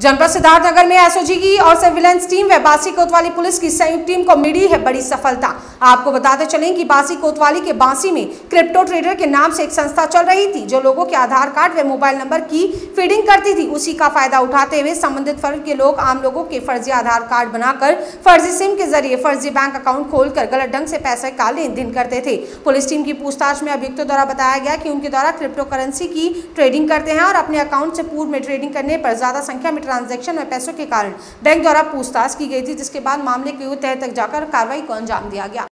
जनपद सिद्धार्थनगर में एसओजी की और सर्विलेंस टीम व बासी कोतवाली पुलिस की संयुक्त टीम को मिली है बड़ी सफलता। आपको बताते चलें कि बासी कोतवाली के बासी में क्रिप्टो ट्रेडर के नाम से एक संस्था चल रही थी, जो लोगों के आधार कार्ड व मोबाइल नंबर की फीडिंग करती थी। उसी का फ़ायदा उठाते हुए संबंधित फर्म के लोग आम लोगों के फर्जी आधार कार्ड बनाकर फर्जी सिम के ज़रिए फर्जी बैंक अकाउंट खोलकर गलत ढंग से पैसे का लेन देन करते थे। पुलिस टीम की पूछताछ में अभियुक्तों द्वारा बताया गया कि उनके द्वारा क्रिप्टो करेंसी की ट्रेडिंग करते हैं और अपने अकाउंट से पूर्व में ट्रेडिंग करने पर ज़्यादा संख्या में ट्रांजेक्शन में पैसों के कारण बैंक द्वारा पूछताछ की गई थी, जिसके बाद मामले के तह तक जाकर कार्रवाई को अंजाम दिया गया।